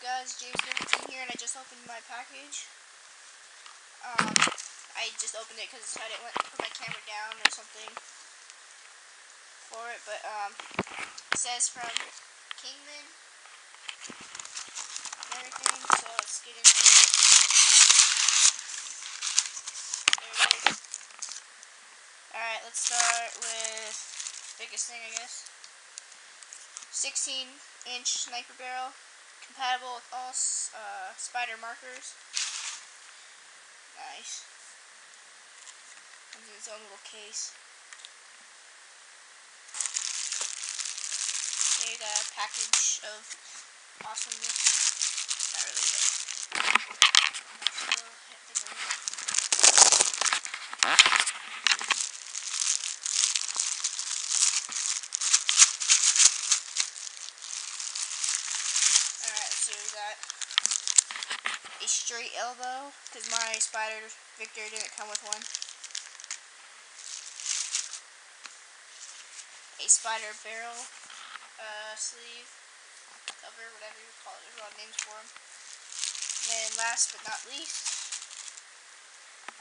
guys, James Nicholson here, and I just opened my package. Um, I just opened it because I didn't put my camera down or something for it, but um, it says from Kingman and everything, so let's get into it. There it is. Alright, let's start with biggest thing, I guess. 16 inch sniper barrel compatible with all uh, Spyder markers. Nice. Comes in its own little case. Here you got a package of awesomeness. Not really, but still, a straight elbow, because my Spyder Victor didn't come with one. A Spyder barrel uh, sleeve, cover, whatever you call it, there's a lot of names for them. And last but not least,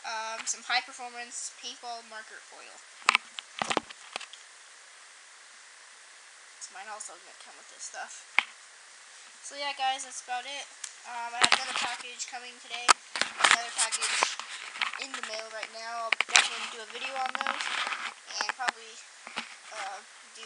um, some high performance paintball marker oil. So mine also didn't come with this stuff. So yeah, guys, that's about it. Um, I have another package coming today. Another package in the mail right now. I'll definitely do a video on those. And probably uh, do